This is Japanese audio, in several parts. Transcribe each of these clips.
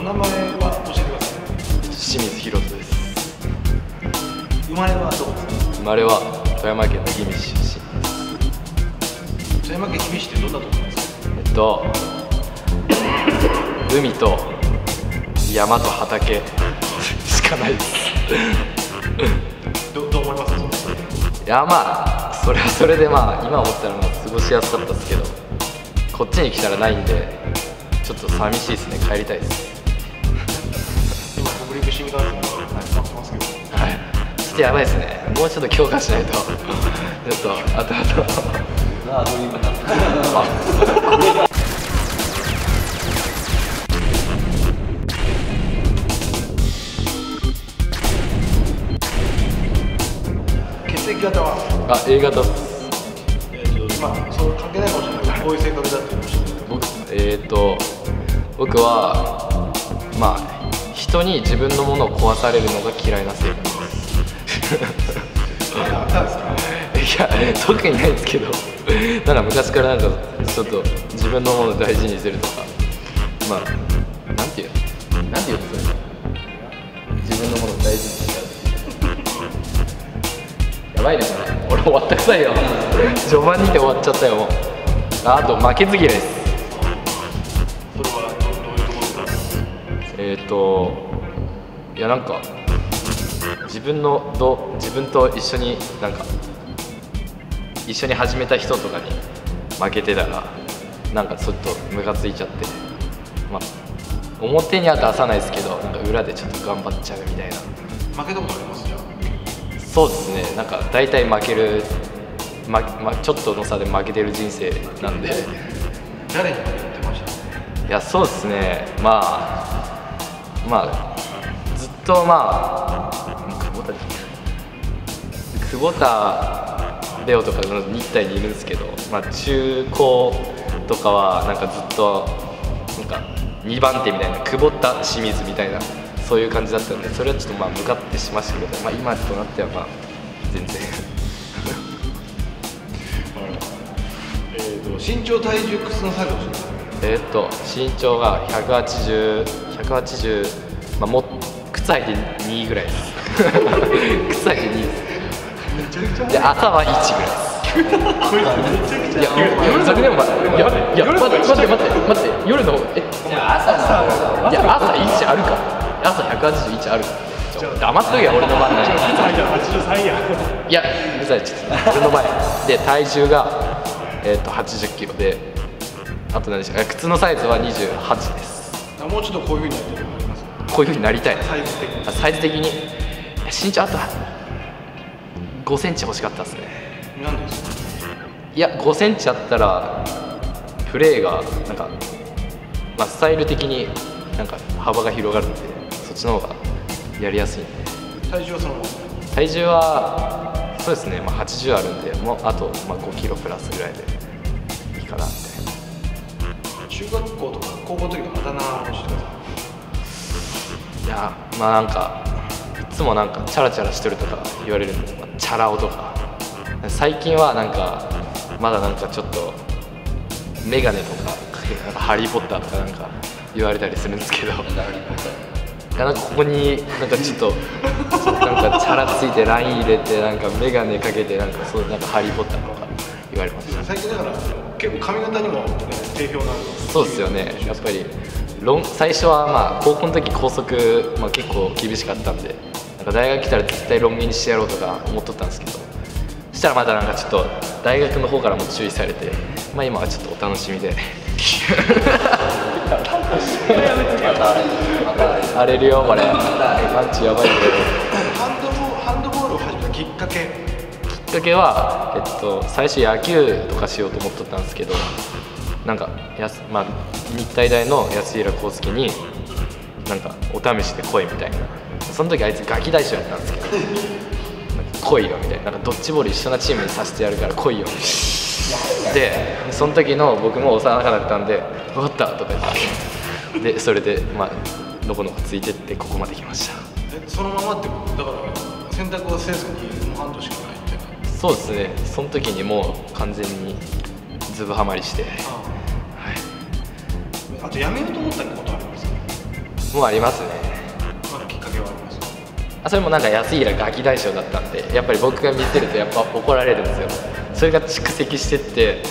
お名前は教えてください清水博人です生まれはどこですか生まれは富山県の氷見市富山県氷見市ってどんなところですかえっと海と山と畑しかないです。どどう思います？いやまあそれはそれでまあ今思ったらもう過ごしやすかったですけどこっちに来たらないんでちょっと寂しいですね。帰りたいです。ってますけどはいちょっとやばいですね。もうちょっと強化しないと。ちょっとあとあ血液型は？あ A 型えーとまあそう関係ないかもしれない。けどこういう性格えっ、と僕はまあ人に自分のものを壊されるのが嫌いな性格ですいや特にないですけどなんか昔からなんかちょっと自分のものを大事にする。とかまあなんていうなんていうんですか自分のものを大事にしちゃうやばいねこれ俺終わったくさいよ。序盤にて終わっちゃったよ。もうああと負けず嫌いです。といやなんか自分のど自分と一緒になんか一緒に始めた人とかに負けてたらなんかちょっとムカついちゃってまあ表には出さないですけどなんか裏でちょっと頑張っちゃうみたいな。負けたことあります？じゃあ。そうですね。なんか大体負ける、まま、ちょっとの差で負けてる人生なんで。誰にも言ってました？いやそうですね。まあまあずっとまあ久保田久保田レオとかの日体にいるんですけど、まあ、中高とかはなんかずっとなんか2番手みたいな久保田清水みたいなそういう感じだったんでそれはちょっとまあ向かってしましたけど、まあ、今となってはまあ全然。えーと身長体重靴のサイズを教えてくださいえーっと身長が180180まあも靴履いて2ぐらいです。靴履いて2ですめちゃくちゃで朝は1ぐらいです。こいつめちゃくちゃい。や夜それでもまいやいや待って待って待って待って夜のえいや朝いや朝1あるか。朝181あるか。黙っとけよ俺の番なんや83や。いやうるさいちょっと。俺の前。で体重がえーっと80キロであと何でしたか靴のサイズは28です。もうちょっとこういうふうにやってるのありますこういう風になりたい。サイズ的に。あサイズ的に。身長あと5センチ欲しかったですね。なんでですか？いや5センチあったらプレーがなんか、まあ、スタイル的になんか幅が広がるんでそっちの方がやりやすいんで。体重はその体重はそうですね、まあ、80あるんでもうあと、まあ、5キロプラスぐらいで中学校とか高校の時のあだ名を教えてくださいやまあなんかいつもなんかチャラチャラしてるとか言われるんで、まあ、チャラ男。とか最近はなんかまだなんかちょっとメガネとかかけなんかハリー・ポッターとかなんか言われたりするんですけど。なんかここになんかちょっとなんかチャラついてライン入れてなんかメガネかけてなんかそうなんかハリー・ポッターとか言われました。最近だから結構髪型にも、ね、定評のある。そうですよね。やっぱりロン最初はまあ高校の時校則、まあ、結構厳しかったんでなんか大学来たら絶対ロン毛にしてやろうとか思っとったんですけどそしたらまたなんかちょっと大学の方からも注意されてまあ今はちょっとお楽しみで。荒れるよこれ。パンチやばいけどきっかけは、えっと、最初野球とかしようと思っとったんですけどなんかやす、まあ、日体大の安平康介になんかお試しで来いみたいな。その時あいつガキ大将やったんですけど来いよみたいな。なんかドッジボール一緒なチームにさせてやるから来いよみたいな。でその時の僕も幼かったんで「分かった」とか言って。でそれでまあのこのこついてってここまで来ました。えそのままってことだから選択をせずにもう半年しかないそうですね。その時にもう完全にズブハマりして、はい、あとやめようと思ったことあります？かもうありますね。まだきっかけはありますあそれもなんか安平ガキ大将だったんでやっぱり僕が見せるとやっぱ怒られるんですよ。それが蓄積してって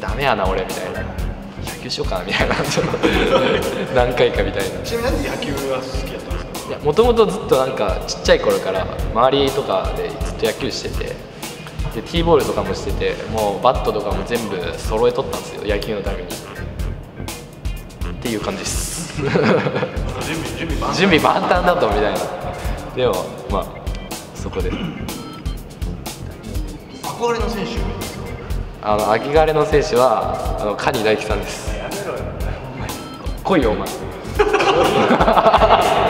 ダメやな俺みたいな。野球しようかなみたいな。何回かみたいな。ちなみに野球が好きだったんですか？いやもともとずっとなんかちっちゃい頃から周りとかでずっと野球しててでティーボールとかもしててもうバットとかも全部揃えとったんですよ野球のために。っていう感じです。準備準備万準備万端だとみたいな。でもまあそこで。憧れの選手。ですかあの秋枯れの選手はあの蟹大樹さんです。来いよ。お前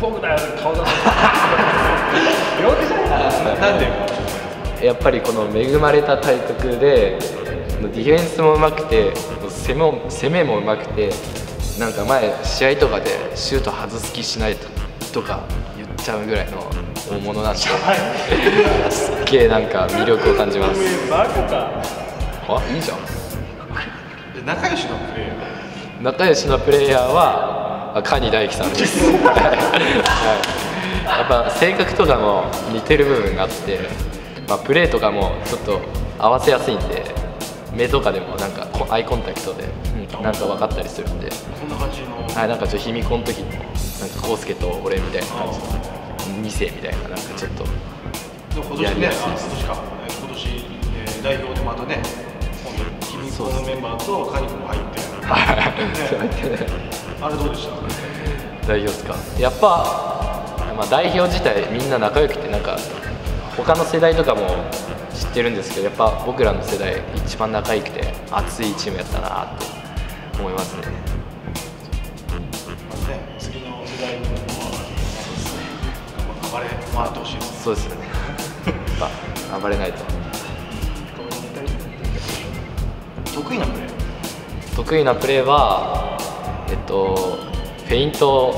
僕だよ顔だなんでやっぱりこの恵まれた体格でディフェンスもうまくて攻めも攻めもうまくてなんか前試合とかでシュート外す気しないとか言っちゃうぐらいの大物なんですっげえなんか魅力を感じますあいいじゃん仲良しのプレーヤー仲良しのプレイヤーはあ蟹大樹さんです、はい。やっぱ性格とかも似てる部分があって、まあ、プレーとかもちょっと合わせやすいんで目とかでもなんかこアイコンタクトで、うんなんか分かったりするんで、こんな感じの。はい、なんかちょっと卑弥呼の時のなんか康介と俺みたいな感じの2世みたいななんかちょっと今年ね、今年か、えー今年、えー代表でまたね、今度、君子のメンバーとカニ君も入って、ね、あれどうでした？代表ですかやっぱ、まあ、代表自体みんな仲良くてなんか他の世代とかも知ってるんですけどやっぱ僕らの世代一番仲良くて熱いチームやったなって思いますね。まずね、次の世代にも、暴れ回ってほしいです。そうですよね。やっぱ暴れないと。得意なプレー？得意なプレーはえっとフェイント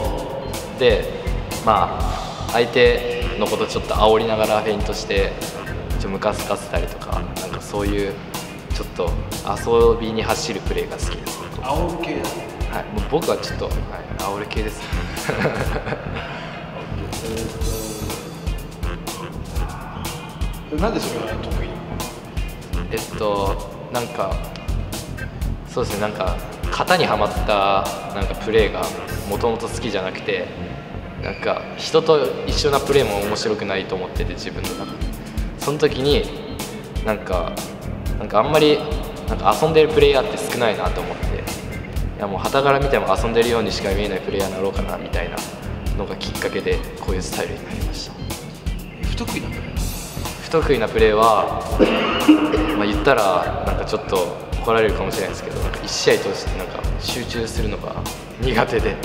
でまあ相手のことちょっと煽りながらフェイントしてちょムカつかせたりとかなんかそういうちょっと遊びに走るプレーが好きです。煽る系だ。はい、もう僕はちょっと、はい、煽る系です。なんでそれが得意？えっと、なんか、そうですね、なんか、型にはまったなんかプレーがもともと好きじゃなくて、なんか、人と一緒なプレーも面白くないと思ってて、自分の中で。その時に、なんか、なんかあんまり、なんか遊んでるプレイヤーって少ないなと思って、いやもう、旗から見ても遊んでるようにしか見えないプレイヤーになろうかなみたいなのがきっかけで、こういうスタイルになりました。不得意なプレー不得意なプレーは、まあ、言ったらなんかちょっと怒られるかもしれないですけどなんか1試合通してなんか集中するのが苦手で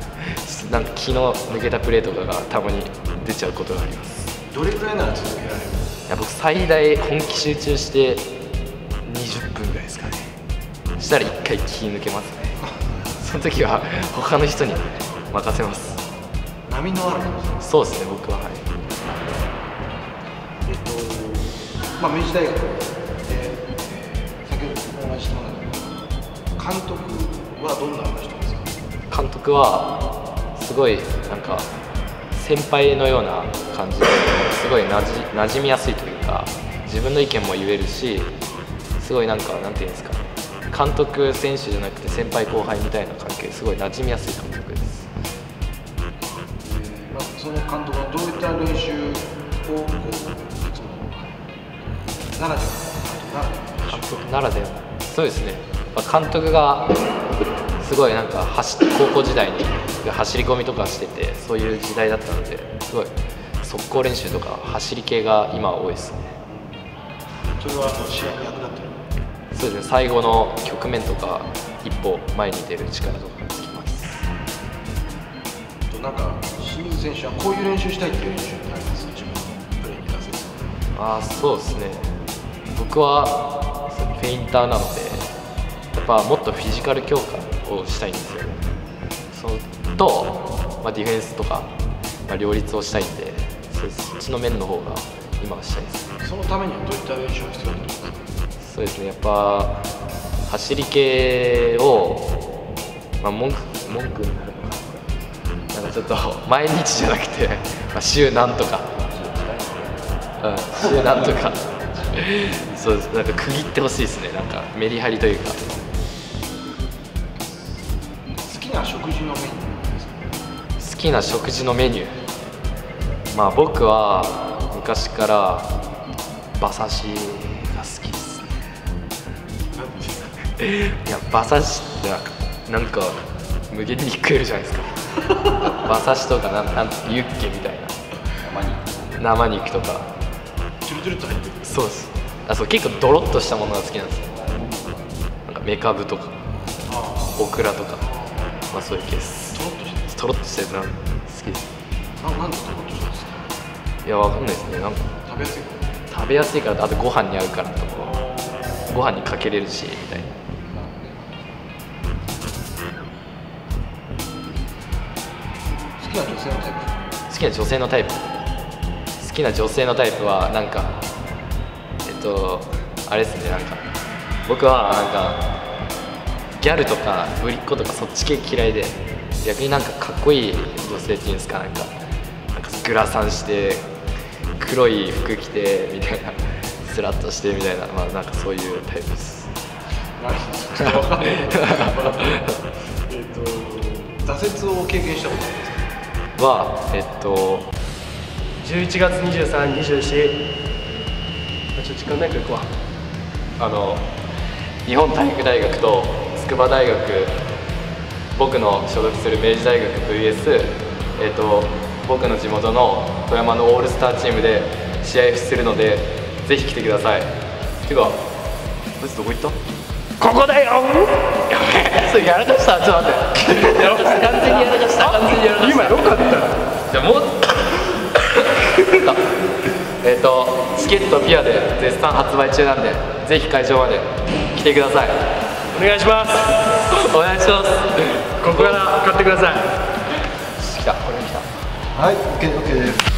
なんか気の抜けたプレーとかがたまに出ちゃうことがあります。どれくらいなら続けられるいや僕最大本気集中して20分ぐらいですかね。そしたら1回気抜けますね。その時は他の人に任せます。波のあるそうですね僕ははい。えっとまあ明治大学監督はどんな人ですか？監督はすごいなんか先輩のような感じですごいなじ馴染みやすいというか自分の意見も言えるしすごいなんかなんていうんですかね監督選手じゃなくて先輩後輩みたいな関係すごい馴染みやすい監督です。まあ、その監督はどういった練習をこういつもならではの監督ならでは。そうですねぱ監督がすごいなんか走高校時代に走り込みとかしててそういう時代だったのですごい速攻練習とか走り系が今は多いですね。それは試合に役立ってるそうですね。最後の局面とか一歩前に出る力とかがつきます。となんか清水選手はこういう練習したいっていう練習ってあります自分のプレーに出せる。ああそうですね。僕はフェインターなのでぱもっとフィジカル強化をしたいんですよ。そのと、まあ、ディフェンスとか、まあ、両立をしたいんでそそっちの面の方が今はしたいです。そのためにはどういった練習が必要だと思いますか？そうですね。やっぱ走り系を、まあ、文句文句になるのかなんかちょっと 毎日じゃなくて、まあ、週なんとか。うん週なんとか。そうです。なんか区切ってほしいですね。なんかメリハリというか食事のメニュー好きな食事のメニュー。まあ僕は昔から馬刺しが好きですいや馬刺しってなんか無限に食えるじゃないですか。馬刺しとかなんなんユッケみたいな。生肉。とか。チュルチュルっと入ってる。そうです。あそう結構ドロッとしたものが好きなんですよ。なんかメカブとか。あオクラとかまあそういうケース。あとろっとしてとろっとしたやつなん？好きです。ななんでとろっとしたんですかいやわかんないですね。なんか食べやすいか？食べやすいからあとご飯に合うからとかご飯にかけれるしみたいな。好きな女性のタイプ？好きな女性のタイプ。好きな女性のタイプはなんかえっとあれですねなんか僕はなんかギャルとかぶりっ子とかそっち系嫌いで逆になんかかっこいい女性っていうんですかなんかなんかグラサンして黒い服着てみたいなスラッとしてみたいなまあなんかそういうタイプです。何ですかちょっとわか？んないえっと挫折を経験したことありますかはえっと11月23、24あちょっと時間ないから行くわ。あの日本体育大学と筑波大学僕の所属する明治大学 VS、えー、と僕の地元の富山のオールスターチームで試合するのでぜひ来てください。てかどこ行った？ここだよ！それやらかした。ちょっと待って。やらかした。完全にやらかした完全にやらかした。今よかった。じゃあもう えっとチケットピアで絶賛発売中なんでぜひ会場まで来てくださいお願いします。お願いします。ここから買ってください。来たこれ来た。はい OKOK です